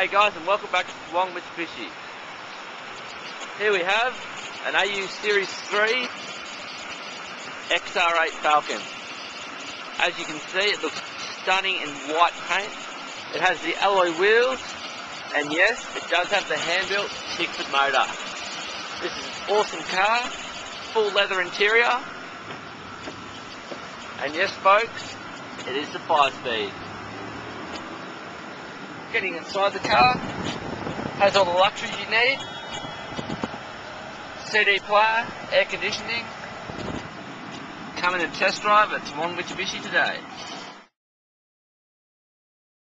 Hey guys, and welcome back to Toowong Mitsubishi. Here we have an AU Series 3 XR8 Falcon. As you can see, it looks stunning in white paint. It has the alloy wheels, and yes, it does have the hand-built 6-foot motor. This is an awesome car, full leather interior, and yes folks, it is the 5-speed. Getting inside the car, has all the luxuries you need. CD player, air conditioning. Come in test drive at Toowong Mitsubishi today.